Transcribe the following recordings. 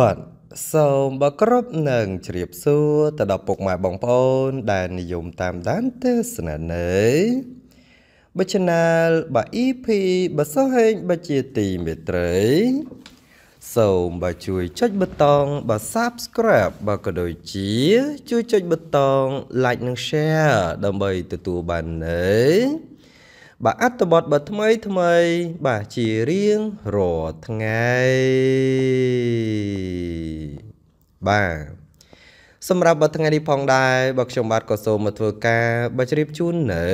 បាទសូមបគ្រប់នឹងជ្រាបសួរទៅដល់ពុកម៉ែបងប្អូន ដែលនិយមតាមដានទស្សនានៃបច្ឆានលបា EP បសហេងបជាទីមេត្រីសូមបើជួយចុចប៊ូតុងបើ Subscribe បើក៏ដូចជា ជួយចុចប៊ូតុង Like និង Share ដើម្បីទទួលបាននូវ បាទអត្ថបទបើថ្មីថ្មី បាទជារៀងរាល់ថ្ងៃបាទសម្រាប់បើថ្ងៃនេះផងដែរបើខ្ញុំបាទក៏សូមមកធ្វើការបើជ្រាបជូននៅ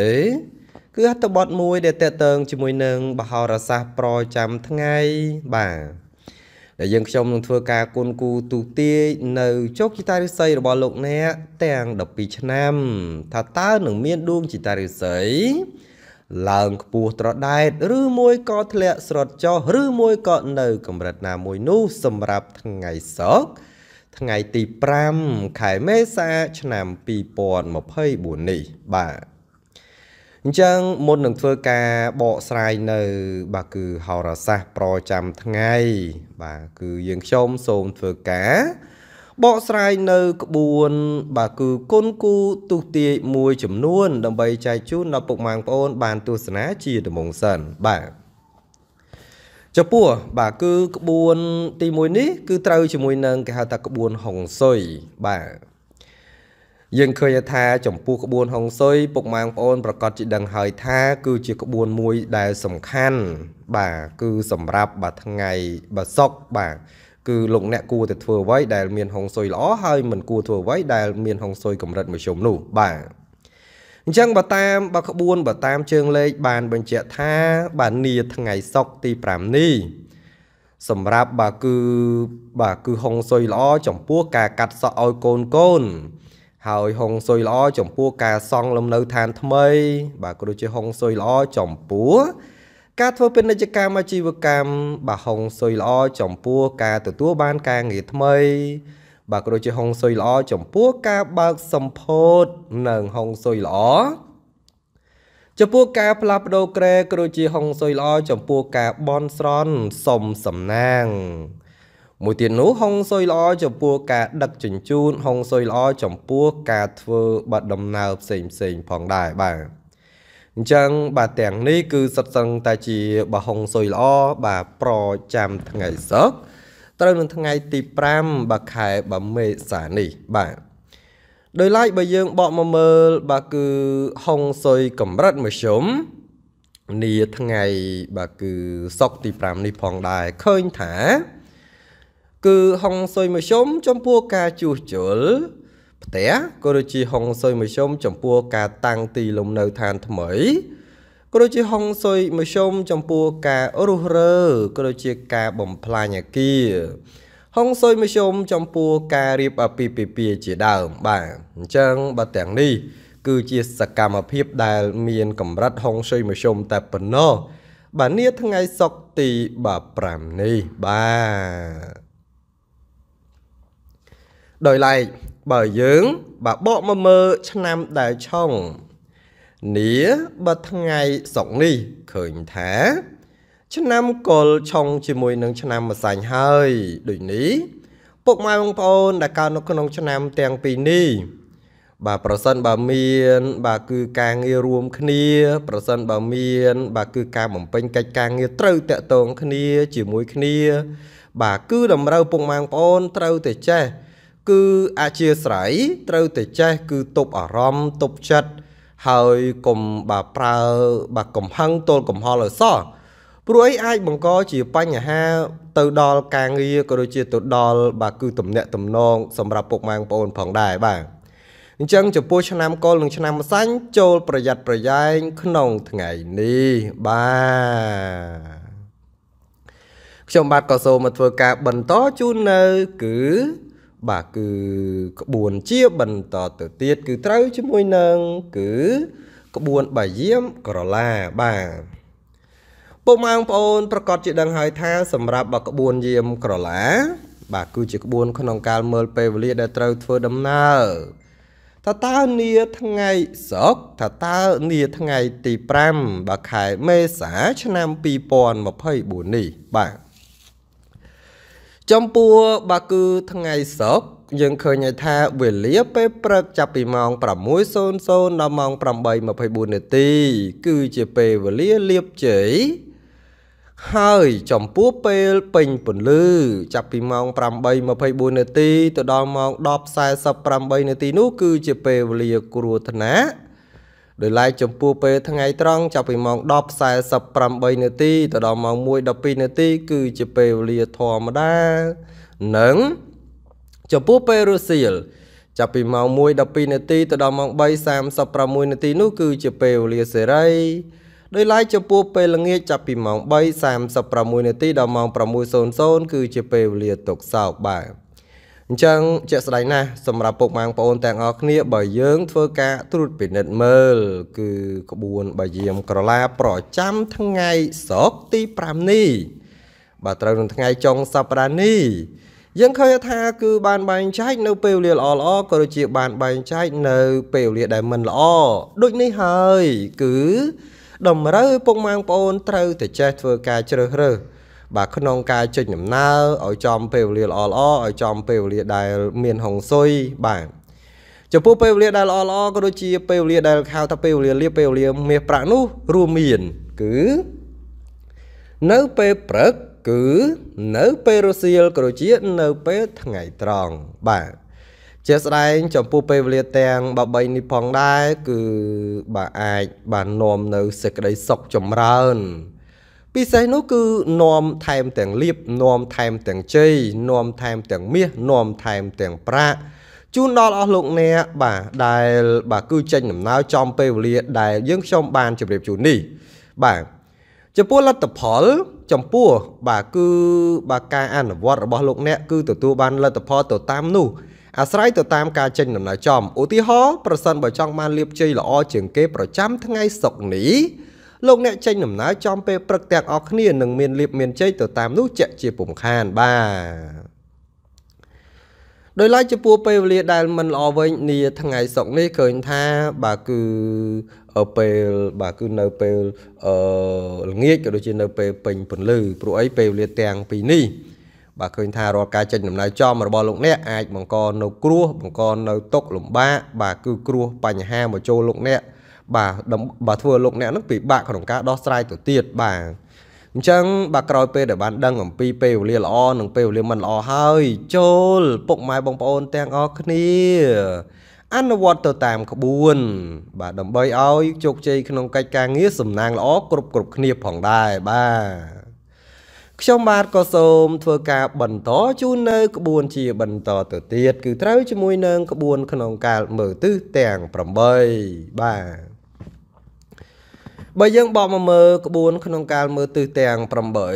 គឺអត្ថបទមួយដែលតេតើងជាមួយនឹងបហោរសាស្ត្រប្រចាំថ្ងៃបាទដែលយើងខ្ញុំនឹងធ្វើការគុនគូទូទាយនៅជោគជតារិស័យរបស់លោកអ្នកទាំង12ឆ្នាំ ថាតើនឹងមានដួងជតារិស័យ ឡើងខ្ពស់ត្រដែតឬមួយក៏ធ្លាក់ស្រុតចុះឬមួយក៏នៅកម្រិតណាមួយនោះសម្រាប់ថ្ងៃសុក្រថ្ងៃទី5ខែមេសាឆ្នាំ2024នេះបាទអញ្ចឹងមុននឹងធ្វើការបកស្រាយនៅ បាទគឺហោរាសាស្ត្រប្រចាំថ្ងៃ បាទគឺយើងខ្ញុំសូមធ្វើការ បកស្រាយនៅក្បួន បាទគឺគុណគូទុទាយមួយចំនួន ដើម្បីចែកជូនដល់ពុកម៉ែបងប្អូន បានទស្សនាជាដំណងសិនបាទចំពោះបាទគឺក្បួនទី1នេះគឺត្រូវជាមួយនឹងគេហៅថាក្បួនហុងស៊ុយបាទយើងឃើញថាចំពោះក្បួនហុងស៊ុយពុកម៉ែបងប្អូនប្រកាសជាដឹងហើយថា គឺជាក្បួនមួយដែលសំខាន់ បាទគឺសម្រាប់បាទថ្ងៃបើសុកបាទ គឺលោកអ្នកគួរតែធ្វើអ្វីដែលមានហុងស៊ុយល្អហើយមិនគួរធ្វើអ្វីដែលមានហុងស៊ុយកម្រិតមធ្យមនោះបាទអញ្ចឹងបើតាមបើក្បួនបើតាមជើងលេខបានបញ្ជាក់ថាបាទនីថ្ងៃសុកទី5នេះសម្រាប់បាទគឺបាទគឺហុងស៊ុយល្អចំពោះការកាត់សក់ឲ្យកូនកូនហើយហុងស៊ុយល្អចំពោះការសង់លំនៅឋានថ្មី បាទក៏ដូចជាហុងស៊ុយល្អចំពោះ ការធ្វើពាណិជ្ជកម្មអាជីវកម្មបាទហុងស៊ុយល្អចំពោះការទទួលបានការងារថ្មីបាទក៏ដូចជាហុងស៊ុយល្អចំពោះការបើកសម្ពោធនិងហុងស៊ុយល្អចំពោះការផ្លាស់ប្ដូរក្រែក៏ដូចជាហុងស៊ុយល្អចំពោះការបន់ស្រន់សុំសំណាងមួយទៀតនោះហុងស៊ុយល្អចំពោះការដឹកជញ្ជូនហុងស៊ុយល្អចំពោះការធ្វើបាត់ដំណើរផ្សេងផ្សេងផងដែរបាទ អញ្ចឹងបាទទាំងនេះគឺសិតសឹងតែជាបហុងស៊ុយល្អបាទប្រចាំថ្ងៃសុក្រត្រូវនឹងថ្ងៃទី5បាទខែបមេសានេះបាទដោយឡែកបើយើងបកមកមើលបាទគឺហុងស៊ុយកម្រិតមធ្យមនាថ្ងៃបាទគឺសុក្រទី5នេះផងដែរឃើញថា គឺហុងស៊ុយមធ្យមចំពោះការជួសជុល ផ្ទះក៏ដូចជាហុងស៊ុយមធ្យមចំពោះការតាំងទីលំនៅឋានថ្មីក៏ដូចជាហុងស៊ុយមធ្យមចំពោះការរុះរើក៏ដូចជាការបំផ្លាញអាគារហុងស៊ុយមធ្យមចំពោះការរៀបអាពាហ៍ពិពាហ៍ជាដើមបាទអញ្ចឹងបើទាំងនេះគឺជាសកម្មភាពដែលមានកម្រិតហុងស៊ុយមធ្យមតែប៉ុណ្ណោះបាទនាថ្ងៃសុក្រទី5នេះបាទដោយឡែក បើយើងបើបកមកមើលឆ្នាំដែលឆុងនីបើថ្ងៃសុកនេះឃើញថា ឆ្នាំកុលឆុងជាមួយនឹងឆ្នាំម្សាញ់ហើយដូចនេះពុកម៉ែបងប្អូនដែលកើតនៅក្នុងឆ្នាំទាំងពីរនេះបាទប្រសិនបើមាន បាទគឺការងាររួមគ្នា ប្រសិនបើមាន បាទគឺការបំពេញកិច្ចការងារត្រូវតាក់ទងគ្នាជាមួយគ្នា បាទគឺតម្រូវពុកម៉ែបងប្អូនត្រូវតែចេះ គឺអធិស្រ័យត្រូវតែចេះគឺទប់អារម្មណ៍ទប់ចិត្តហើយកុំបាទប្រើបាទកំហឹងទល់កំហល់ឲ្យសោះព្រោះអីអាចបង្កជាបញ្ហាទៅដល់ការងារក៏ដូចជាទៅដល់បាទគឺតំណាក់តំណងសម្រាប់ពុកម៉ែបងប្អូនផងដែរបាទអញ្ចឹងចំពោះឆ្នាំកុលនិងឆ្នាំម្សាញ់ចូលប្រយ័ត្នប្រយែងក្នុងថ្ងៃនេះបាទខ្ញុំបាទក៏សូមមកធ្វើការបន្តជូននៅគឺ បាទគឺក្បួនជាបន្តទៅទៀតគឺត្រូវជាមួយនឹងគឺក្បួនបាយាមក្រឡាបាទពុកម៉ែបងប្អូនប្រកាសជាដឹងហើយថា សម្រាប់បក្បួនយាមក្រឡា បាទគឺជាក្បួន ក្នុងការមើលពេលវេលាដែលត្រូវធ្វើដំណើរថាតើនាថ្ងៃសុកថាតើនាថ្ងៃទី5បាទខែមេសា ឆ្នាំ2024នេះបាទ ចំពោះបើគឺថ្ងៃសុក្រយើងឃើញថាវេលាពេលព្រឹកចាប់ពីម៉ោង6:00ដល់ម៉ោង8:24នាទី គឺជាពេលវេលាលៀបជ័យហើយចំពោះពេលពេញពន្លឺចាប់ពីម៉ោង8:24នាទីទៅដល់ម៉ោង10:48នាទីនោះគឺជាពេលវេលាគ្រោះថ្នាក់ ដោយឡែកចំពោះពេលថ្ងៃត្រង់ចាប់ពីម៉ោង10:48នាទីទៅដល់ម៉ោង1:12នាទីគឺជាពេលវេលាធម្មតានិងចំពោះពេលរសៀលចាប់ពីម៉ោង1:12នាទីទៅដល់ម៉ោង3:36នាទីនោះគឺជាពេលវេលាសេរីដោយឡែកចំពោះពេលល្ងាចចាប់ពីម៉ោង3:36នាទីដល់ម៉ោង6:00គឺជាពេលវេលាទុកសោកបាទ អញ្ចឹងជាក់ស្ដែងណាស់សម្រាប់ពុកម៉ាងប្អូនទាំងអស់គ្នាបើយើងធ្វើការត្រួតពិនិត្យមើល គឺក្បួនបាយាមក្រឡាប្រចាំថ្ងៃសុក្រទី5នេះបាទត្រូវនឹងថ្ងៃចុងសប្តាហ៍នេះយើងឃើញថាគឺបានបែងចែកនៅពេលវេលាល្អល្អក៏ដូចជាបានបែងចែកនៅពេលវេលាដែលមិនល្អដូចនេះហើយ គឺតម្រូវពុកម៉ាងប្អូនត្រូវតែចេះធ្វើការជ្រើសរើស បាទក្នុងការចេញដំណើរឲ្យចំពេលវេលាល្អល្អឲ្យចំពេលវេលាដែលមានហុងស៊ុយបាទចំពោះពេលវេលាដែលល្អល្អក៏ដូចជាពេលវេលាដែលហៅថាពេលវេលាលៀបពេលវេលាមាសប្រាក់នោះរួមមាន គឺនៅពេលព្រឹកគឺនៅពេលរសៀលក៏ដូចជានៅពេលថ្ងៃត្រង់បាទជាស្ដែងចំពោះពេលវេលាទាំង13នេះផងដែរគឺបាទអាច បាននាំនៅសេចក្តីសុខចម្រើន ពិសេសនោះគឺនាំថែមទាំងលៀបនាំថែមទាំងជ័យនាំថែមទាំងមាសនាំថែមទាំងប្រាក់ជូនដល់អស់លោកអ្នកបាទដែលបាទគឺចេញដំណើរចំពេលវេលាដែលយើងខ្ញុំបានជម្រាបជូននេះបាទចំពោះលទ្ធផលចំពោះបាទគឺបាទការអនុវត្តរបស់លោកអ្នកគឺទទួលបានលទ្ធផលទៅតាមនោះអាស្រ័យទៅតាមការចេញដំណើរចំឧទាហរណ៍ប្រសិនបើចង់បានលៀបជ័យល្អជាងគេប្រចាំថ្ងៃសុក្រនេះ លោកអ្នកចេញដំណើរចំពេលព្រឹកទាំងអស់គ្នានឹងមានលៀបមានជ័យទៅតាមនោះជាក់ជាពុំខានបាទដោយឡែកចំពោះពេលវេលាដែលមិនល្អវិញនាថ្ងៃសុកនេះឃើញថាបាទគឺពេលបាទគឺនៅពេលអឺល្ងាចក៏ដូចជានៅពេលពេញពន្លឺព្រោះអីពេលវេលាទាំងពីរនេះបាទឃើញថារាល់ការចេញដំណើរចំរបស់លោកអ្នកអាចបង្កនៅគ្រោះបង្កនៅទុកលំបាកបាទគឺគ្រោះបញ្ហាមកចូលលោកអ្នក បាទបាទធ្វើលោកអ្នកនឹងពិបាកក្នុងការដោះស្រាយទៅទៀតបាទអញ្ចឹងបាទក្រោយពេលដែលបានដឹងអំពីពេលវេលាល្អនិងពេលវេលាមិនល្អហើយចូលពុកម៉ែបងប្អូនទាំងអស់គ្នាអនុវត្តទៅតាមក្បួន បាទដើម្បីឲ្យជោគជ័យក្នុងកិច្ចការងារសំណាងល្អគ្រប់គ្រប់គ្នាផងដែរបាទខ្ញុំបាទក៏សូមធ្វើការបន្តជូននៅក្បួនជាបន្តទៅទៀតគឺត្រូវជាមួយនឹងក្បួនក្នុងកាលមើលទិសទាំង8បាទ បើយើងបកមកមើលក្បួនក្នុងកាលមើលទិសទាំង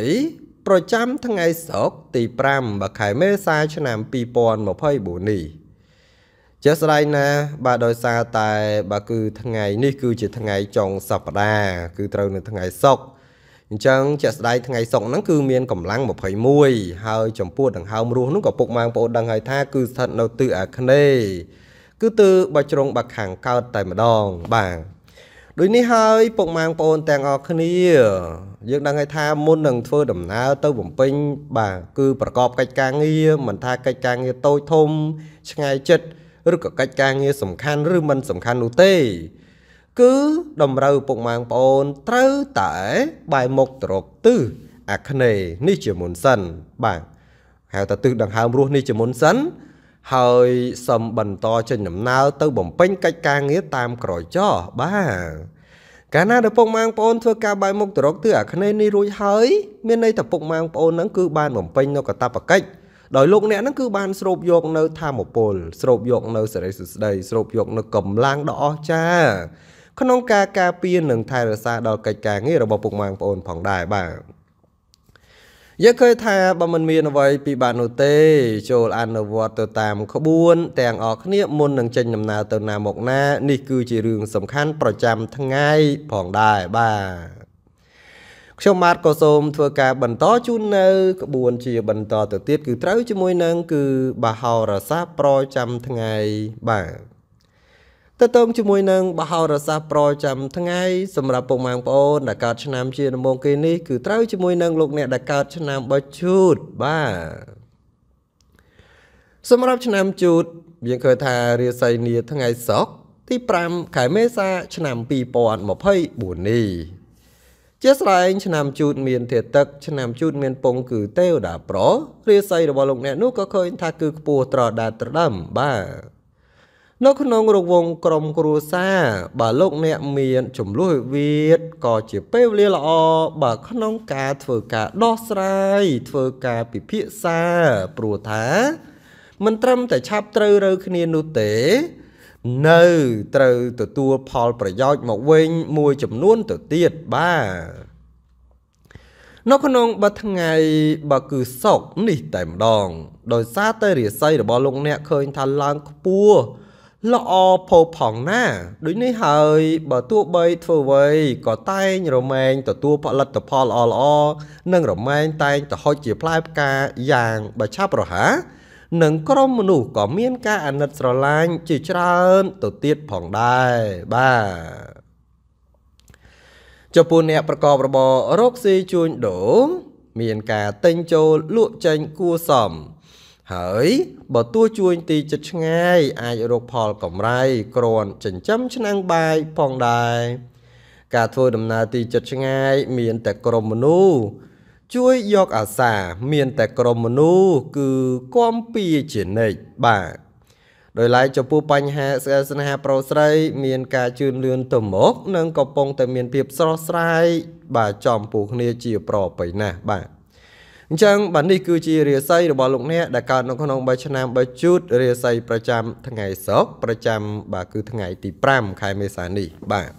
8ប្រចាំថ្ងៃសុក្រទី5ខែមេសាឆ្នាំ2024នេះជាស្ដែងណាបាទដោយសារតែបាទគឺថ្ងៃនេះគឺជាថ្ងៃចុងសប្តាហ៍គឺត្រូវនៅថ្ងៃសុក្រអញ្ចឹងជាក់ស្ដែងថ្ងៃសុកហ្នឹងគឺមានកម្លាំង21ហើយចំពោះដង្ហើមរស់ហ្នឹងក៏ពុកម៉ាងប្អូនដឹងហើយថាគឺស្ថិតនៅទិសអាគ្នេយ៍គឺទិសបាជ្រុងបាក់ខាងកើតតែម្ដងបាទ ដូចនេះហើយពុកម៉ាងប្អូនទាំងអស់គ្នា យើងដឹងហើយថាមុននឹងធ្វើដំណើរទៅបំពេញបាទគឺប្រកបកិច្ចការងារមិនថាកិច្ចការងារតូចធំ ឆ្ងាយចិត្តឬក៏កិច្ចការងារសំខាន់ឬមិនសំខាន់នោះទេ គឺតម្រូវពុកម៉ាងប្អូនត្រូវតែបែរមុខទៅរកទិសអាគ្នេយ៍នេះជាមុនសិនបាទហៅថាទិសដង្ហើមរស់នេះជាមុនសិន ហើយសឹមបន្តចេញដំណើរទៅបំពេញកិច្ចការងារតាមក្រោយចោបាទកាលណាដែលពុកម៉ាងប្អូនធ្វើការបាយមុខទៅរកទិសអាគ្នេយ៍នេះរួចហើយមានន័យថាពុកម៉ាងប្អូនហ្នឹងគឺបានបំពេញនៅកតបកិច្ចដោយលោកអ្នកហ្នឹងគឺបានស្រូបយកនៅធម៌ពលស្រូបយកនៅសេរីសុស្ដីស្រូបយកនៅកម្លាំងដ៏អស្ចារ្យក្នុងការការពារនិងថែរក្សាដល់កិច្ចការងាររបស់ពុកម៉ាងប្អូនផងដែរបាទ យើងឃើញថាបើមិនមានអ្វីពីបាទនោះទេ ចូលអនុវត្តទៅតាមក្បួន ទាំងអស់គ្នាមុននឹងចេញដំណើរទៅណាមកណា នេះគឺជារឿងសំខាន់ប្រចាំថ្ងៃផងដែរបាទខ្ញុំបាទក៏សូមធ្វើការបន្តជូននៅក្បួនជាបន្តទៅទៀតគឺត្រូវជាមួយនឹងគឺបហោរសាស្ត្រប្រចាំថ្ងៃបាទ តទៅជាមួយនឹងបហោរសាស្ត្រប្រចាំថ្ងៃសម្រាប់ពុកម៉ាងប្អូនដែលកើតឆ្នាំជាដំបូងគេនេះគឺត្រូវជាមួយនឹងលោកអ្នកដែលកើតឆ្នាំបិជូតបាទសម្រាប់ឆ្នាំជូតយើងឃើញថារាសីនីថ្ងៃសុក្រទី5ខែមេសាឆ្នាំ2024នេះជាស្រែងឆ្នាំជូតមានធាទឹកឆ្នាំជូតមានពងគឺទេវតាប្រុសរាសីរបស់លោកអ្នកនោះក៏ឃើញថាគឺខ្ពស់ត្រដាតត្រដើមបាទ នៅក្នុងរង្វង់ក្រុមគ្រួសារបើលោកអ្នកមានចំនួនវិវាទក៏ជាពេលវេលាល្អបើក្នុងការធ្វើការដោះស្រាយធ្វើការពិភាក្សាព្រោះថា មិនត្រឹមតែឆាប់ត្រូវរើគ្នានោះទេ នៅត្រូវទទួលផលប្រយោជន៍មកវិញមួយចំនួនទៅទៀតបាទនៅក្នុងបទថ្ងៃបើគឺសុកនេះតែម្ដង ដោយសារតែរាសីរបស់លោកអ្នកឃើញថាឡើងខ្ពស់ ល្អផូរផង់ណាដូចនេះហើយបើទោះបីធ្វើអ្វីក៏តែងរមែងទទួលផលិតផលល្អល្អនិងរមែងតែងទៅហុចជាផ្លែផ្កាយ៉ាងបើឆាប់រហ័សនិងក្រុមមនុស្សក៏មានការអាណិតស្រឡាញ់ជាច្រើនទៅទៀតផងដែរបាទចំពោះអ្នកប្រកបរបររកស៊ីជួញដូរមានការទិញចូលលក់ចេញគួសម ហើយបើទោះជួញទីចិត្តឆ្ងាយអាចរកផលកម្រៃគ្រាន់ចិញ្ចឹមឆ្នាំងបាយផងដែរការធ្វើដំណើរទីចិត្តឆ្ងាយមានតែក្រុមមនុស្សជួយយកអាសា មានតែក្រុមមនុស្សគឺគំពីជានិច្ចបាទដោយឡែកចំពោះបញ្ហាស្នេហាប្រុសស្រី មានការជឿនលឿនទៅមុខនិងកំពុងតែមានភាពស្រស់ស្រាយបាទចំពោះគ្នាជាប្រពៃណាស់បាទ អញ្ចឹងបាទនេះគឺជារាសីរបស់លោកអ្នកដែលកើតនៅក្នុង3ឆ្នាំ3ជូតរាសីប្រចាំថ្ងៃសុក្រប្រចាំបាទគឺថ្ងៃទី5ខែមេសានេះបាទ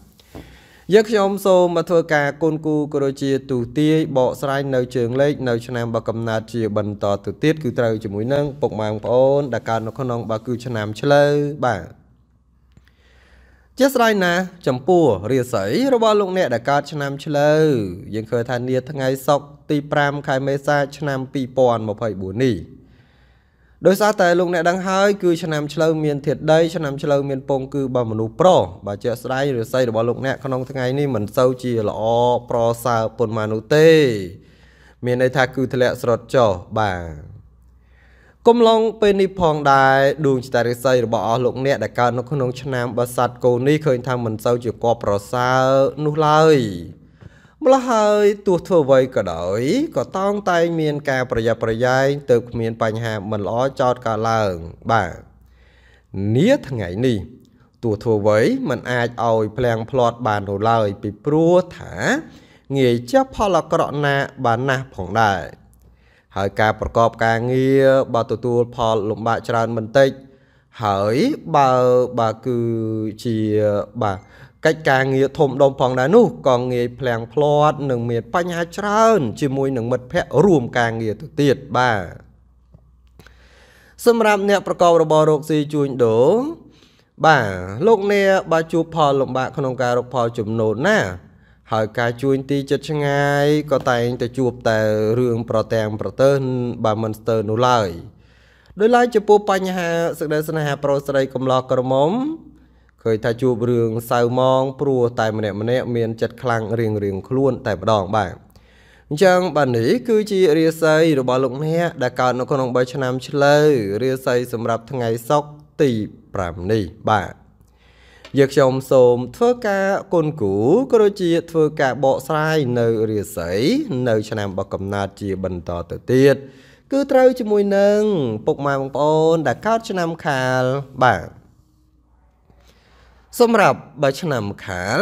យើងខ្ញុំសូមមកធ្វើការគុនគូក៏ដូចជាទូទាយបកស្រាយនៅជើងលេខនៅឆ្នាំបកំណត់ជាបន្តទៅទៀតគឺត្រូវជាមួយនឹងពុកម៉ែបងប្អូនដែលកើតនៅក្នុងបើគឺឆ្នាំឆ្លូវបាទ ជាស្រ័យណាស់ចំពោះរាសីរបស់លោកអ្នកដែលកើតឆ្នាំឆ្លូវយើងឃើញថានាថ្ងៃសុក្រទី5ខែមេសាឆ្នាំ2024នេះដោយសារតែលោកអ្នកដឹងហើយគឺឆ្នាំឆ្លូវមានធាតុដីឆ្នាំឆ្លូវមានពងគឺបើមនុស្សប្រុសបើជាក់ស្ដែងរាសីរបស់លោកអ្នកក្នុងថ្ងៃនេះមិនសូវជាល្អប្រសើរប៉ុន្មាននោះទេ មានន័យថាគឺធ្លាក់ស្រុតចុះបាទ កំឡុងពេលនេះផងដែរដួងចិត្តរិស័យរបស់អស់លោកអ្នកដែលកើតនៅក្នុងឆ្នាំបស័តកូននេះឃើញថាមិនសូវជាគប់ប្រសើរនោះឡើយម្ល៉េះហើយទោះធ្វើអ្វីក៏ដោយក៏តោងតែងមានការប្រយ័ត្នប្រយែងទៅគ្មានបញ្ហាមិនល្អចោតកើតឡើងបាទនាថ្ងៃនេះទោះធ្វើអ្វីมันអាចឲ្យភ្លៀងផ្្លាត់បាននោះឡើយពីព្រោះថាងាយចាប់ផលអាក្រក់ណាបានណាស់ផងដែរ ហើយការប្រកបការងារបើទទួលផលលំបាកច្រើនបន្តិចហើយបើបើគឺជាបាទកិច្ចការងារធំដុំផងដែរនោះក៏ងាយភ្លាំងភ្លាត់និងមានបញ្ហាច្រើន ជាមួយនឹងមិត្តភ័ក្តិរួមការងារទៅទៀតបាទសម្រាប់អ្នកប្រកបរបររកស៊ីជួញដូរបាទលោកអ្នកបើជួបផលលំបាកក្នុងការរកផលចំណូលណា ហើយការជួញទីចិត្តឆ្ងាយក៏តែងតែជួបតែរឿងប្រទាំងប្រទើបើមិនស្ទើរនោះឡើយដោយឡែកចំពោះបញ្ហាសេចក្តីស្នេហាប្រុសស្រីកំឡោះក្រមុំឃើញថាជួបរឿងសៅម៉ងព្រោះតែម្នាក់ម្នាក់មានចិត្តខ្លាំងរៀងរៀងខ្លួនតែម្ដងបាទអញ្ចឹងបាទនេះគឺជារាសីរបស់លោកអ្នកដែលកើតនៅក្នុង3ឆ្នាំឆ្លូវរាសីសម្រាប់ថ្ងៃសុក្រទី5នេះបាទ យើងខ្ញុំសូមធ្វើការគុណគូក៏ដូចជាធ្វើការបកស្រាយនៅរាសីនៅឆ្នាំបកំណត់ជាបន្តទៅទៀតគឺត្រូវជាមួយនឹងពុកម៉ែបងប្អូនដែលកើតឆ្នាំខាលបាទសម្រាប់បើឆ្នាំខាល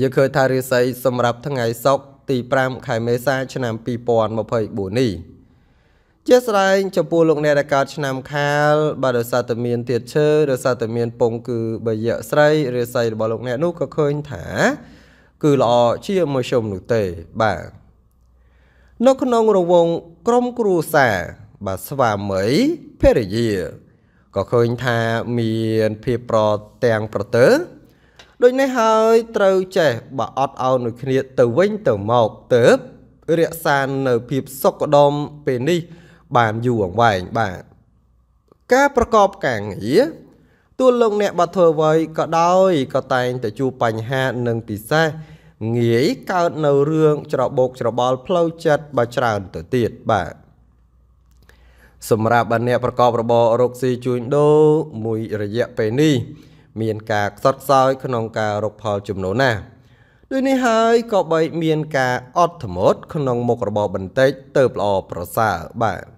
យើងឃើញថារាសីសម្រាប់ថ្ងៃសុក្រទី5ខែមេសា ឆ្នាំ2024នេះ ជាស្ដែងចំពោះលោកអ្នកដែលកើតឆ្នាំខាលបាទដោយសារតែមានទៀតឈើដោយសារតែមានពងគឺបយៈស្រីរាសីរបស់លោកអ្នកនោះក៏ឃើញថា គឺល្អជាមួយជុំនោះទេបាទនៅក្នុងរង្វង់ក្រុមគ្រួសារបាទស្វាមីភរិយាក៏ឃើញថាមានភាពប្រទាំងប្រទើដូចនេះហើយត្រូវចេះបើអត់ឲ្យនៅគ្នាទៅវិញទៅមកទៅរក្សានៅភាពសុខដុមពេលនេះ បានយូរអង្វែងបាទការប្រកបការងារទោះលោកអ្នកបាត់ធ្វើអ្វីក៏ដោយក៏តែងតែជួបបញ្ហានិងពិសេសងាយកើតនៅរឿងច្របូកច្របល់ផ្លូវចិត្តបើច្រើនទៅទៀតបាទសម្រាប់បានអ្នកប្រកបរបររកស៊ីជួញដូរមួយរយៈពេលនេះ មានការខ្សត់ខ្សោយក្នុងការរកផលចំណូលណាស់ដូចនេះហើយក៏បីមានការអត់ធ្មត់ក្នុងមុខរបរបន្តិចទៅល្អប្រសើរបាទ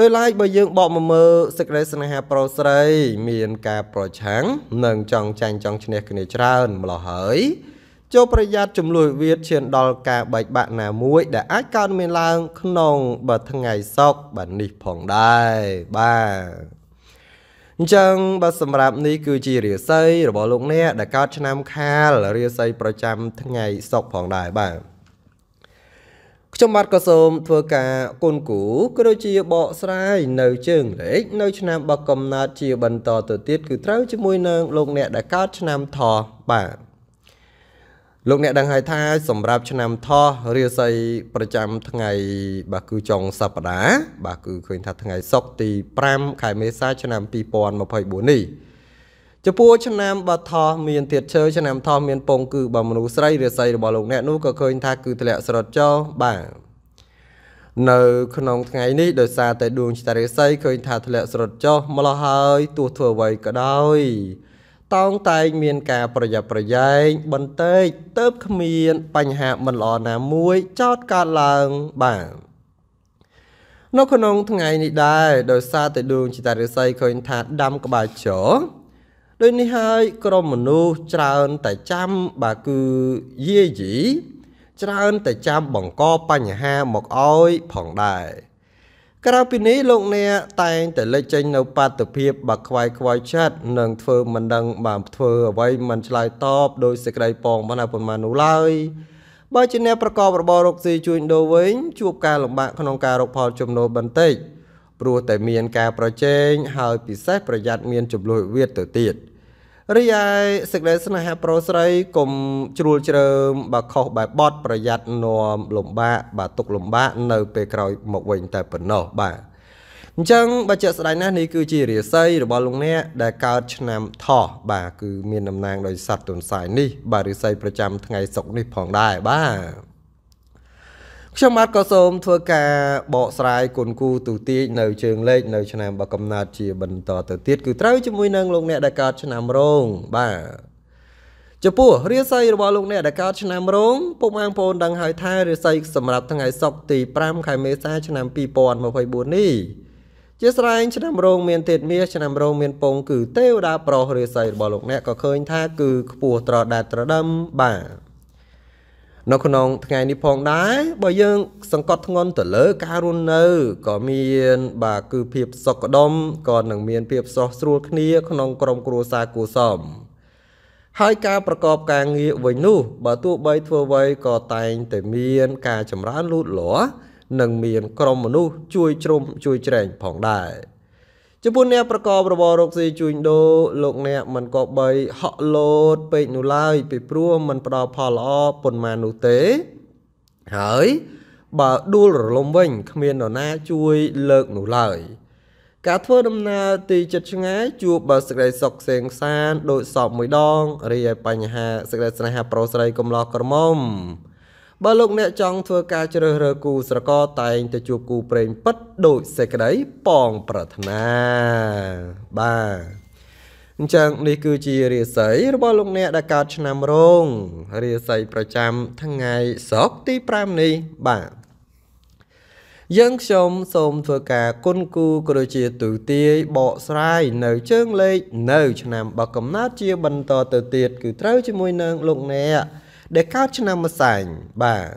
ដោយឡែកបើយើងបកមកមើលសេចក្តីស្នេហាប្រុសស្រី មានការប្រឆាំងនិងចង់ចាញ់ចង់ឈ្នះគ្នាច្រើនម្ល៉េះហើយចូលប្រយ័ត្នចំនួនវាឈានដល់ការបែកបាក់ណាមួយ ដែលអាចកើតមានឡើងក្នុងបើថ្ងៃសុកបាទនេះផងដែរបាទអញ្ចឹងបើសម្រាប់នេះគឺជារាសីរបស់លោកអ្នកដែលកើតឆ្នាំខាលរាសីប្រចាំថ្ងៃសុក្រផងដែរបាទ ខ្ញុំបាទក៏សូមធ្វើការគុណគូក៏ដូចជាបកស្រាយនៅជើងលេខនៅឆ្នាំបកំណត់ជាបន្តទៅទៀតគឺត្រូវជាមួយនឹងលោកអ្នកដែលកើតឆ្នាំថោះបាទលោកអ្នកដឹងហើយថាសម្រាប់ឆ្នាំថោះរាសីប្រចាំថ្ងៃបាទគឺចុងសប្តាហ៍បាទគឺឃើញថាថ្ងៃសុក្រទី5ខែមេសាឆ្នាំ2024នេះ ចំពោះឆ្នាំបាថោះមានទៀតឈើឆ្នាំថោះមានពងគឺបើមនុស្សស្រីរាសីរបស់លោកអ្នកនោះក៏ឃើញថាគឺធ្លាក់ស្រត់ចុះបាទនៅក្នុងថ្ងៃនេះដោយសារតែដួងចិត្តរាសីឃើញថាធ្លាក់ស្រត់ចុះម្ល៉េះហើយទោះធ្វើអ្វីក៏ដោយតោងតែងមានការប្រយ័ត្នប្រយែងបន្តិចទៅគ្មានបញ្ហាមិនល្អណាមួយចោតកើតឡើងបាទនៅក្នុងថ្ងៃនេះដែរដោយសារតែដួងចិត្តរិស័យឃើញថាដាំក្បាលចោ ដូចនេះហើយក្រុមមនុស្សច្រើនតែចាំបាទគឺយាយីច្រើនតែចាំបង្កបញ្ហាមកឲ្យផងដែរក្រៅពីនេះលោកអ្នកតែងតែលេចចេញនៅបាតុភិបបាក់ខ្វាយខ្វាយចិត្តនិងធ្វើមិនដឹងបានធ្វើអ្វីមិនឆ្លើយតបដោយសេចក្តីពងបានប៉ុន្មាននោះឡើយបើជាអ្នកប្រកបរបររកស៊ីជួញដូរវិញជួបការលំបាកក្នុងការរកផលចំណូលបន្តិច ព្រោះតែមានការប្រជែងហើយពិសេសប្រយ័ត្នមានចំនួនវាទៅទៀត។រីឯសេចក្តីស្នេហាប្រុសស្រីកុំជ្រួលជ្រើមបើខុសបែបបត់ប្រយ័ត្ននាំលំបាកបាទទុកលំបាកនៅពេលក្រោយមកវិញតែប៉ុណ្ណោះបាទអញ្ចឹងបើជាក់ស្ដែងណាស់នេះគឺជារាសីរបស់លោកអ្នកដែលកើតឆ្នាំថោះបាទគឺមានតំណាងដោយសត្វទុនសាយនេះបាទរាសីប្រចាំថ្ងៃសុក្រនេះផងដែរបាទ ខ្ញុំបាទក៏សូមធ្វើការបកស្រាយគុណគូទូទាយនៅជើងលេខនៅឆ្នាំបកំណត់ជាបន្តទៅទៀតគឺត្រូវជាមួយនឹងលោកអ្នកដែលកើតឆ្នាំរោងបាទចំពោះរាសីរបស់លោកអ្នកដែលកើតឆ្នាំរោងពុកម៉ែបងប្អូនដឹងហើយថារាសីសម្រាប់ថ្ងៃសុក្រទី5ខែមេសាឆ្នាំ2024នេះជាស្រែងឆ្នាំរោងមានទេតមាសឆ្នាំរោងមានពងគឺទេវតាប្រុសរាសីរបស់លោកអ្នកក៏ឃើញថាគឺខ្ពស់ត្រដាតត្រដឹមបាទ នៅក្នុងថ្ងៃនេះផងដែរបើយើង សង្កត់ធ្ងន់ទៅលើការរស់នៅក៏មាន បាទគឺភាពសុខដុមក៏នឹងមានភាពស្រស់ស្រួលគ្នា ក្នុងក្រុមគ្រួសារគូសំហើយការប្រកបការងារវិញនោះបើទោះបីធ្វើអ្វីក៏តែងតែមាន ការចម្រើនលូតលាស់និងមានក្រុមមនុស្សជួយជ្រុំជួយច្រែងផងដែរ ចំពោះអ្នកប្រកបរបររកស៊ីជួញដូរលោកអ្នកមិនក៏បីហក់លោតពេកនោះឡើយពីព្រោះมันផ្ដល់ផលល្អប៉ុន្មាននោះទេហើយបើដួលរលំវិញគ្មាននរណាជួយលើកនោះឡើយការធ្វើដំណើរទីចិត្តឆ្ងាយជួបបើសេចក្តីសុខខ្សែងសានដោយសពមួយដងរីឯបញ្ហាសេចក្តីស្នេហាប្រុសស្រីកំឡោះក្រមុំ បើលោកអ្នកចង់ធ្វើការជ្រើសរើសគូស្រករតែងតែជួបគូប្រេងពិតដូចសេចក្តីប៉ងប្រាថ្នាបាទអញ្ចឹងនេះគឺជារាសីរបស់លោកអ្នកដែលកើតឆ្នាំរោងរាសីប្រចាំថ្ងៃសុក្រទី5នេះបាទយើងខ្ញុំសូមធ្វើការគុណគូក៏ដូចជាទូទាយបកស្រាយនៅជើងលេខនៅ ឆ្នាំបកំណត់ជាបន្តទៅទៀតគឺត្រូវជាមួយនឹងលោកអ្នក ដែលកើតឆ្នាំម្សាញ់បាទ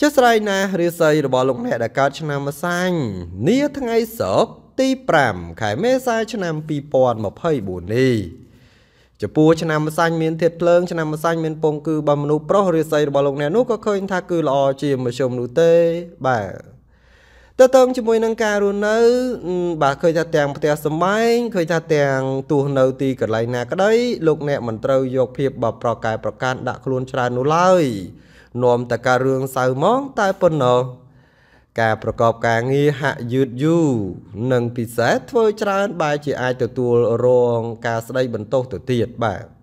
ចុះស្រ័យណារាសីរបស់លោកអ្នកដែលកើតឆ្នាំម្សាញ់នាថ្ងៃសុក្រទី5ខែមេសាឆ្នាំ2024នេះចំពោះឆ្នាំម្សាញ់មានធាតុភ្លើងឆ្នាំម្សាញ់មានពងគឺបើមនុស្សប្រុសរាសីរបស់លោកអ្នកនោះក៏ឃើញថាគឺល្អជាមធ្យមនោះទេបាទ តើតើជាមួយនឹងការរស់នៅ បាទឃើញថាទាំងផ្ទះសម្បែងឃើញថាទាំងទោះនៅទីកន្លែងណាក្តីលោកអ្នកមិនត្រូវយកភាពបប្រកែប្រកាន់ដាក់ខ្លួនច្រើននោះឡើយនាំតែការរឿងសៅហ្មងតែប៉ុណ្ណោះការប្រកបការងារហាក់យឺតយូរនិងពិសេសធ្វើច្រើនបែរជាអាចទទួលរងការស្ដីបន្ទោសទៅទៀតបាទ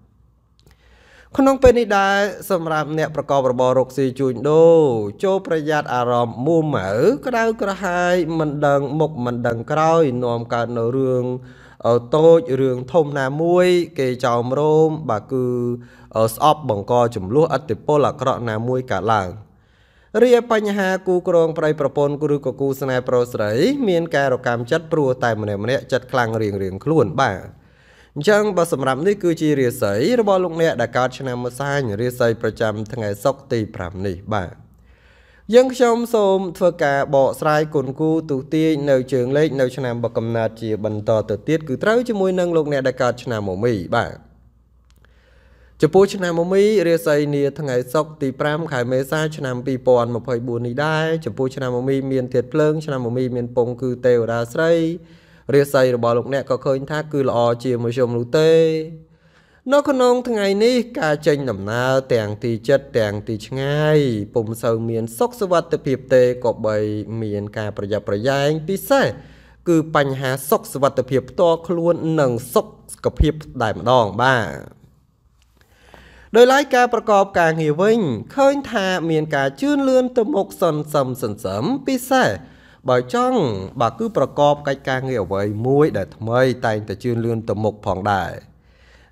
ក្នុងពេលនេះដែរសម្រាប់អ្នកប្រកបរបររកស៊ីជួញដូរចូលប្រយ័ត្នអារម្មណ៍មួម៉ៅក្តៅក្រហាយមិនដឹងមុខមិនដឹងក្រោយនាំកើតនៅរឿងតូចរឿងធំណាមួយ គេចោមរោមបាទគឺស្អប់បង្កចំនួនអតិពលអាក្រក់ណាមួយកើតឡើងរីឯបញ្ហាគូក្រងប្រៃប្រពន្ធឬក៏គូស្នេហ៍ប្រុសស្រី មានការរកម្មចិត្តព្រោះតែម្នាក់ម្នាក់ចិត្តខ្លាំងរៀងរៀងខ្លួនបាទ អញ្ចឹងបើសម្រាប់នេះគឺជារាសីរបស់លោកអ្នកដែលកើតឆ្នាំម្សាញរាសីប្រចាំថ្ងៃសុក្រទី5នេះបាទយើងខ្ញុំសូមធ្វើការបកស្រាយគុណគូទូទាយនៅជើងលេខនៅឆ្នាំបកំណត់ជាបន្តទៅទៀតគឺត្រូវជាមួយនឹងលោកអ្នកដែលកើតឆ្នាំមមីបាទចំពោះឆ្នាំមមីរាសីនាថ្ងៃសុក្រទី5ខែមេសាឆ្នាំ2024នេះដែរចំពោះឆ្នាំមមីមានធាតុភ្លើងឆ្នាំមមីមានពងគឺទេវតាស្រី រាសីរបស់លោកអ្នកក៏ឃើញថាគឺល្អជាមធ្យមនោះទេនៅក្នុងថ្ងៃនេះការចេញដំណើរទាំងទីចិត្តទាំងទីឆ្ងាយពុំសូវមានសុខសวัสดิភាពទេក៏បីមានការប្រយ័ត្នប្រយែងពិសេសគឺបញ្ហាសុខសวัสดิភាពផ្ទាល់ខ្លួននិងសុខភាពតែម្ដងបាទដោយឡែកការប្រកបការងារវិញឃើញថាមានការជឿនលឿនទៅមុខសន្សឹមសន្សឹមពិសេស បើចង់បើគឺប្រកបកិច្ចការងារអ្វីមួយដែលថ្មីតែងតែជឿនលឿនទៅមុខផងដែរ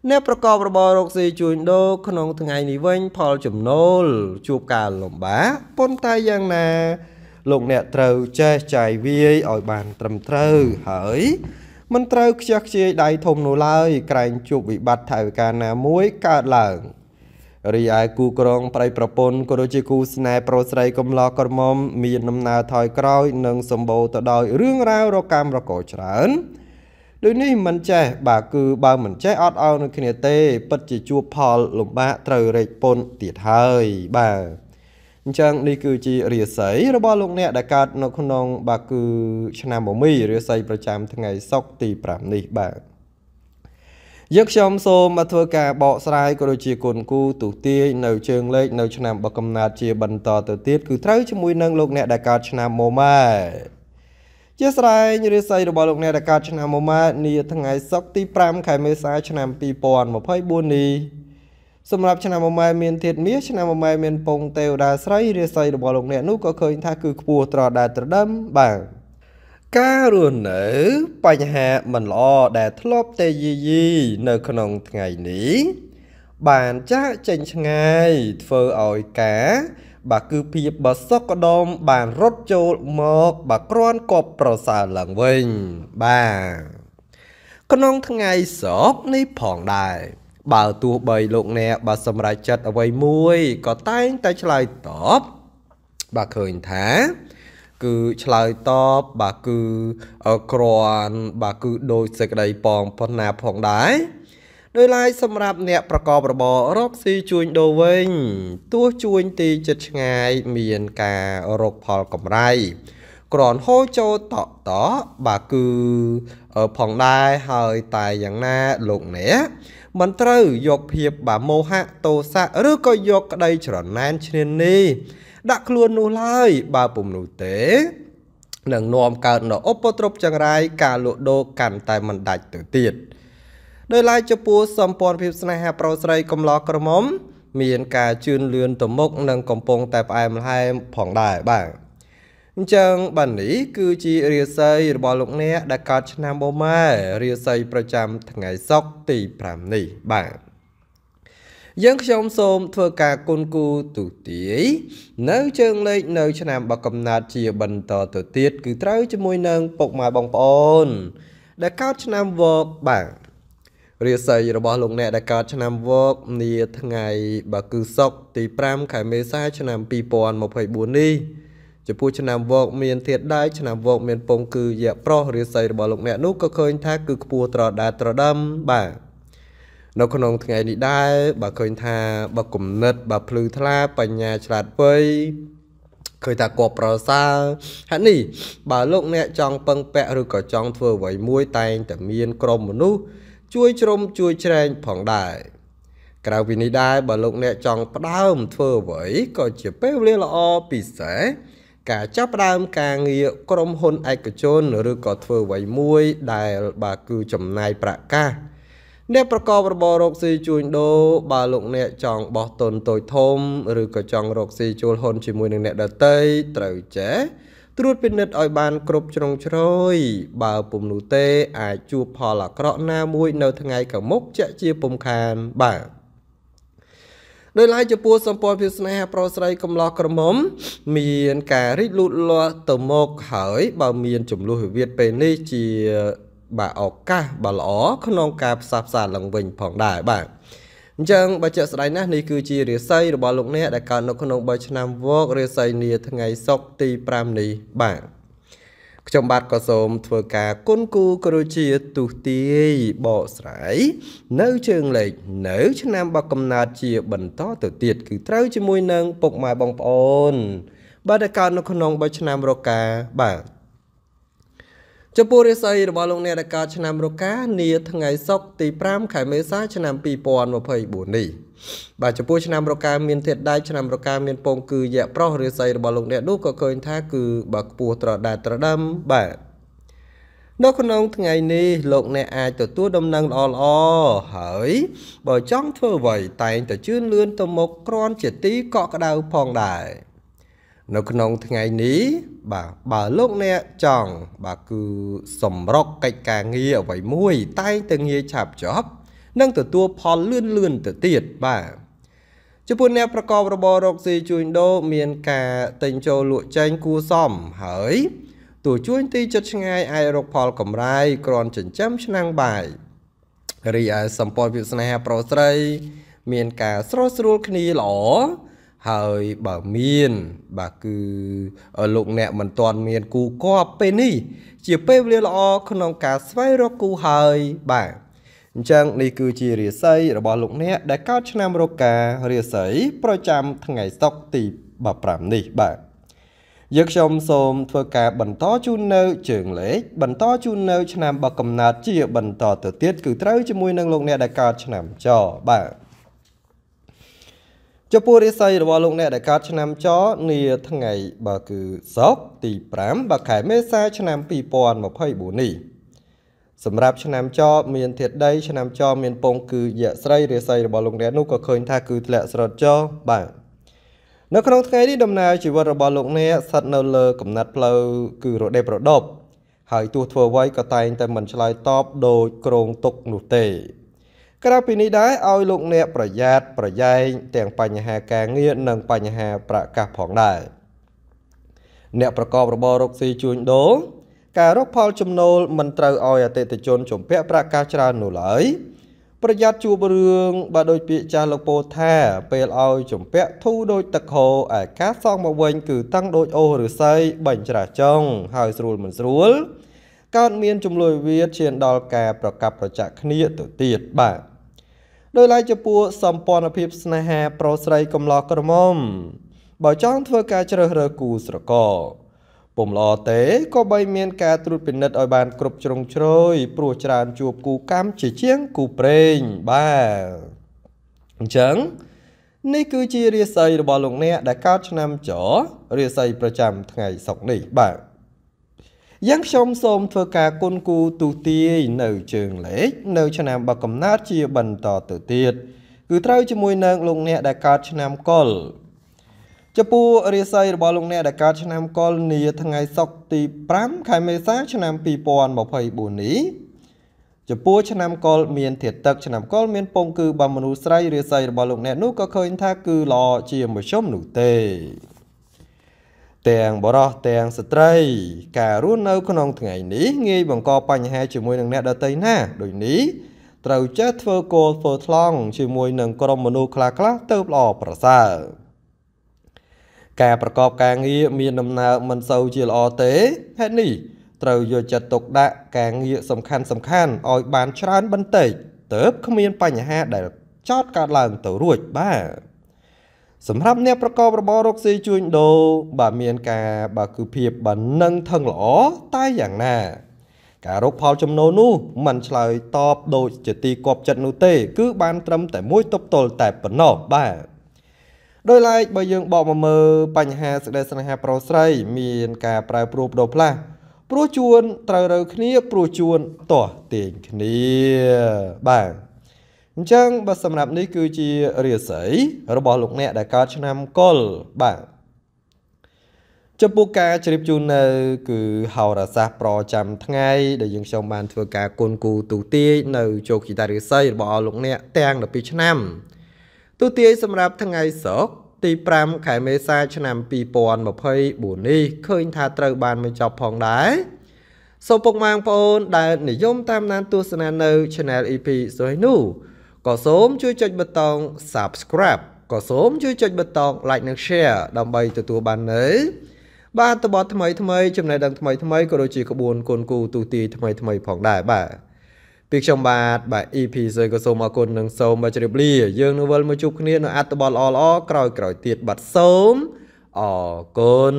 អ្នកប្រកបរបររកស៊ីជួញដូរក្នុងថ្ងៃនេះវិញផលចំណូលជួបការលំបាកប៉ុន្តែយ៉ាងណា លោកអ្នកត្រូវចេះចាយវាយឲ្យបានត្រឹមត្រូវហើយមិនត្រូវខ្ជះខ្ជាយដៃធំនោះឡើយក្រែងជួបវិបត្តិថវិកាណាមួយកើតឡើង រីឯគូក្រងប្រៃប្រពន្ធក៏ដូចជាគូស្នេហ៍ប្រុសស្រីកំឡោះក្រមុំមានដំណើរថយក្រោយ និងសម្បូរទៅដោយរឿងរ៉ាវរកម្មរកោច្រើនដូចនេះមិនចេះបាទគឺបើមិនចេះអត់អោននឹងគ្នាទេ ពិតជាជួបផល លំបាកត្រូវរែកពុនទៀតហើយបាទអញ្ចឹងនេះគឺជារាសីរបស់លោកអ្នកដែលកើតនៅក្នុងបាទគឺឆ្នាំមមីរាសីប្រចាំថ្ងៃសុក្រទី5នេះបាទ យើងខ្ញុំសូមមកធ្វើការបកស្រាយក៏ដូចជាគុណគូទូទាយនៅជើងលេខនៅឆ្នាំបកំណាតជាបន្តទៅទៀតគឺត្រូវជាមួយនឹងលោកអ្នកដែលកើតឆ្នាំម៉ូម៉ែជាស្រែងរាសីរបស់លោកអ្នកដែលកើតឆ្នាំម៉ូម៉ែនាថ្ងៃសុក្រទី5ខែមេសាឆ្នាំ2024នេះសម្រាប់ឆ្នាំម៉ូម៉ែមានធាតមាសឆ្នាំម៉ូម៉ែមានពងទេវតាស្រីរាសីរបស់លោកអ្នកនោះក៏ឃើញថាគឺខ្ពស់ត្រដែតត្រដឹមបាទ ការរស់នៅបញ្ហាមិនល្អដែលធ្លាប់តែយីយីនៅក្នុងថ្ងៃនេះ បានចាក់ចេញឆ្ងាយធ្វើឲ្យការបាទគឺភាពបសុកដមបានរត់ចូលមកបាទក្រាន់គប់ប្រសើរឡើងវិញបាទក្នុងថ្ងៃសោកនេះផងដែរបើទោះបីលោកអ្នកបាទសម្រេចចិត្តអ្វីមួយក៏តែងតែឆ្លើយតបបាទឃើញថា គឺឆ្លើយតបបាទគឺក្រាន់បាទគឺដោយសេចក្តីប៉ងប៉ុណ្ណាផងដែរដោយឡែកសម្រាប់អ្នកប្រកបរបររកស៊ីជួញដូរវិញទោះជួញទីចិត្តឆ្ងាយមានការរកផលកម្រៃក្រាន់ហូរចូលតក់តបាទគឺផងដែរហើយតែយ៉ាងណាលោកអ្នកមិនត្រូវយកភាពបាទមោហៈទោសៈឬក៏យកក្តីច្រណែនឈ្នានេះ ដាក់ខ្លួននោះឡើយបើពុំនោះទេនឹងនាំកើតនៅឧបទ្រពចង្រៃការលក់ដូរកាន់តែមិនដាច់ទៅទៀតដោយឡែកចំពោះសម្ព័ន្ធភាពស្នេហាប្រុសស្រីកំឡោះក្រមុំ មានការជឿនលឿនទៅមុខនិងកំពុងតែផ្អែមល្ហែមផងដែរបាទអញ្ចឹងបាទនេះគឺជារាសីរបស់លោកអ្នកដែលកើតឆ្នាំបូម៉ែរាសីប្រចាំថ្ងៃសុក្រទី5នេះបាទ យើងខ្ញុំសូមធ្វើការគុណគូទូទាយនៅជើងលេខនៅឆ្នាំបកំណាត់ជាបន្តទៅទៀតគឺត្រូវជាមួយនឹងពុកម៉ែបងប្អូន ដែលកើតឆ្នាំវកបាទរាសីរបស់លោកអ្នកដែលកើតឆ្នាំវកនាថ្ងៃបើគឺសុក្រទី5ខែមេសាឆ្នាំ2024នេះចំពោះឆ្នាំវកមានធាតដែរឆ្នាំវកមានពងគឺយៈប្រុសរាសីរបស់លោកអ្នកនោះក៏ឃើញថាគឺខ្ពស់ត្រដាត្រដើមបាទ នៅក្នុងថ្ងៃនេះដែរបើឃើញថាបើគំនិតបើភ្លឺថ្លាបញ្ញាឆ្លាតវៃឃើញថាគប់ប្រសើរហេតុនេះបើលោកអ្នកចង់ពឹងពាក់ឬក៏ចង់ធ្វើអ្វីមួយតែងតែមានក្រុមមនុស្សជួយជ្រោមជួយច្រែងផងដែរក្រៅពីនេះដែរបើលោកអ្នកចង់ផ្ដើមធ្វើអ្វីក៏ជាពេលវេលាល្អពិសេសការចាប់ផ្ដើមការងារក្រុមហ៊ុនឯកជនឬក៏ធ្វើអ្វីមួយដែលបើគឺចំណាយប្រាក់កាស អ្នកប្រកបរបររកស៊ីជួញដូរបើលោកអ្នកចង់បោះទុនតូចធំឬក៏ចង់រកស៊ីជួលហ៊ុនជាមួយនឹងអ្នកដទៃត្រូវចេះត្រួតពិនិត្យឲ្យបានគ្រប់ជ្រុងជ្រោយបើពុំនោះទេអាចជួបផលអាក្រក់ណាមួយនៅថ្ងៃខាងមុខជាក់ជាពុំខានបាទដោយឡែកចំពោះសម្ព័ន្ធភាពស្នេហាប្រុសស្រីកំឡោះក្រមុំ មានការរីកលូតលាស់ទៅមកហើយ បើមានចំនួនវិវាទពេលនេះជា បាទឱកាសបាទល្អក្នុងការផ្សះផ្សាឡើងវិញផងដែរបាទអញ្ចឹងបើជាក់ស្ដែងណាស់នេះគឺជារាសីរបស់លោកអ្នកដែលកើតនៅក្នុងបើឆ្នាំវករាសីនាថ្ងៃសុក្រទី5នេះបាទខ្ញុំបាទក៏សូមធ្វើការគុណគូគ្រូជាទុទាយបកស្រាយនៅជើងលេខនៅ ឆ្នាំបកកំណើតជាបន្តទៅទៀតគឺត្រូវជាមួយនឹងពុកម៉ែបងប្អូន បាទដែលកើតនៅក្នុងបើឆ្នាំរកាបាទ ចំពោះរាសីរបស់លោកអ្នកដែលកើតឆ្នាំរកានាថ្ងៃសុក្រទី5ខែមេសាឆ្នាំ2024នេះបាទចំពោះឆ្នាំរកាមានធាតុដែកឆ្នាំរកាមានពងគឺយៈប្រុសរាសីរបស់លោកអ្នកនោះក៏ឃើញថាគឺបើខ្ពស់ត្រដែតត្រដឹមបាទនៅក្នុងថ្ងៃនេះលោកអ្នកអាចទទួលដំណឹងល្អល្អហើយបើចង់ធ្វើអ្វីតែងតែជឿនលឿនទៅមុខគ្រាន់ជាទីកក់ក្ដៅផងដែរ នៅក្នុងថ្ងៃនេះបាទបើលោកអ្នកចង់បាទគឺសម្រុកកិច្ចការងារអ្វីមួយ តែងតែងាយឆាប់ចប់និងទទួលផលលឿនលឿនទៅទៀតបាទចំពោះអ្នកប្រកបរបររកស៊ីជួញដូរមានការទិញចូលលក់ចេញគួសមហើយតួជួញទីចិត្តឆ្ងាយអាចរកផលកម្រៃគ្រាន់ចិញ្ចឹមឆ្នាំងបាយរីឯសម្ព័ន្ធវាសនាប្រុសស្រី មានការស្រស់ស្រួលគ្នាល្អ ហើយបើមាន បាទគឺលោកអ្នកមិនទាន់មានគូគប់ពេលនេះ ជាពេលវេលាល្អក្នុងការស្វែងរកគូហើយបាទអញ្ចឹងនេះគឺជារាសីរបស់លោកអ្នកដែលកើតឆ្នាំរការាសីប្រចាំថ្ងៃសុក្រទី15នេះបាទយើងខ្ញុំសូមធ្វើការបន្តជូននៅជើងលេខបន្តជូននៅ ឆ្នាំបកំណត់ជា បន្តទៅទៀតគឺត្រូវជាមួយនឹងលោកអ្នកដែលកើតឆ្នាំចបាទ ចំពោះរាសីរបស់លោកអ្នកដែលកើតឆ្នាំចនាថ្ងៃបើគឺសុក្រទី5បើខែមេសាឆ្នាំ2024នេះសម្រាប់ឆ្នាំចមានធាតដីឆ្នាំចមានពងគឺយៈស្រីរាសីរបស់លោកអ្នកនោះក៏ឃើញថាគឺធ្លាក់ស្រត់ចបាទនៅក្នុងថ្ងៃនេះដំណើរជីវិតរបស់លោកអ្នកស្ថិតនៅលើកំណត់ផ្លូវគឺរដេបរដប់ហើយទោះធ្វើអ្វីក៏តែងតែមិនឆ្លើយតបដោយក្រងទុកនោះទេ ក្រៅពីនេះដែរឲ្យលោកអ្នកប្រយ័ត្នប្រយែងទាំងបញ្ហាការងារនិងបញ្ហាប្រកាសផងដែរអ្នកប្រកបរបររកស៊ីជួញដូរការរកផលចំណូលមិនត្រូវឲ្យអតិថិជនជំពាក់ប្រកាសច្រើននោះឡើយប្រយ័ត្នជួបរឿងបើដូចពាក្យចាស់លោកពោថា ពេលឲ្យជំពាក់ធូរដូចទឹកហូរឯការសងមកវិញគឺតាំងដូចអូសឫស្សីបាញ់ច្រាស់ចុងហើយស្រួលមិនស្រួលកើតមានចំនួនវិវាទឈានដល់ការប្រកាប់ប្រចាក់គ្នាទៅទៀតបាទ ដោយឡែកចំពោះសម្ព័ន្ធភាពស្នេហាប្រុសស្រីកំឡោះក្រមុំបើចង់ធ្វើការជ្រើសរើសគូស្រករពុំល្អទេក៏បីមានការត្រួតពិនិត្យឲ្យបានគ្រប់ជ្រុងជ្រោយព្រោះច្រើនជួបគូកម្មជាជាងគូប្រេងបាទអញ្ចឹងនេះគឺជារាសីរបស់លោកអ្នកដែលកើតឆ្នាំចរាសីប្រចាំថ្ងៃសុក្រនេះបាទ យ៉ាងខ្ញុំសូមធ្វើការគុណគូទូទាយនៅជើងលេខនៅឆ្នាំបកំណើតជាបន្តទៅទៀតគឺត្រូវជាមួយនឹងលោកអ្នកដែលកើតឆ្នាំកុលចំពោះរាសីរបស់លោកអ្នកដែលកើតឆ្នាំកុលនាថ្ងៃសុក្រទី5ខែមេសាឆ្នាំ2024នេះចំពោះឆ្នាំកុលមានធាតុទឹកឆ្នាំកុលមានពងគឺបើមនុស្សស្រីរាសីរបស់លោកអ្នកនោះក៏ឃើញថាគឺល្អជាមធ្យមនោះទេ ទាំងបរោះទាំងស្ត្រី ការរស់នៅក្នុងថ្ងៃនេះងាយបង្កបញ្ហាជាមួយនឹងអ្នកដទៃណាដូចនេះត្រូវចេះធ្វើគោលធ្វើថ្លង់ជាមួយនឹងក្រុមមនុស្សខ្លះខ្លះទៅល្អប្រសើរការប្រកបការងារមានដំណើរមិនសូវជាល្អទេហេតុនេះត្រូវយកចិត្តទុកដាក់ការងារសំខាន់សំខាន់ឲ្យបានច្រើនបន្តិចទើបគ្មានបញ្ហាដែលចោតកើតឡើងទៅរួចបាទ សម្រាប់អ្នកប្រកបរបររកស៊ីជួញដូរបើមានការបើគឺភាពបើនឹងថឹងល្អតែយ៉ាងណា ការរកផលចំណូលនោះมันឆ្លើយតបដូចជាទីគប់ចិត្តនោះទេ គឺបានត្រឹមតែមួយទប់ទល់តែប៉ុណ្ណោះបាទដោយឡែកបើយើងបកមកមើលបញ្ហាសេចក្តីស្នេហាប្រុសស្រីមានការប្រែប្រួលប្ដូរផ្លាស់ព្រោះជួនត្រូវរើគ្នាព្រោះជួនទាស់ទាញគ្នាបាទ អញ្ចឹងបើសម្រាប់នេះគឺជារាសីរបស់លោកអ្នកដែលកើតឆ្នាំកុលបាទចំពោះការជ្រាបជូននៅ គឺហោរាសាស្ត្រប្រចាំថ្ងៃដែលយើងខ្ញុំបានធ្វើការគុនគូទូទាយនៅជោគជតារាសីរបស់លោកអ្នកទាំង12ឆ្នាំទូទាយសម្រាប់ថ្ងៃសុក្រទី5ខែមេសាឆ្នាំ2024នេះឃើញថាត្រូវបានបញ្ចប់ផងដែរសូមពុកម៉ែបងប្អូនដែលនិយមតាមដានទស្សនានៅ Channel EP សុយនោះ ក៏សូមជួយចុចប៊ូតុង Subscribe ក៏សូមជួយចុចប៊ូតុង Like និង Share ដើម្បីទទួលបាននៅបាទតបថ្មីថ្មីចំណេះដឹងថ្មីថ្មីក៏ដូចជាក្បួនគុនគូទូទីថ្មីថ្មីផងដែរបាទពីខ្ញុំបាទបាទ EP សុយក៏សូមអរគុណនិងសូមជម្រាបលាយើងនឹងវិលមកជួបគ្នានៅអត្ថបទល្អៗក្រោយៗទៀតបាទសូមអរគុណ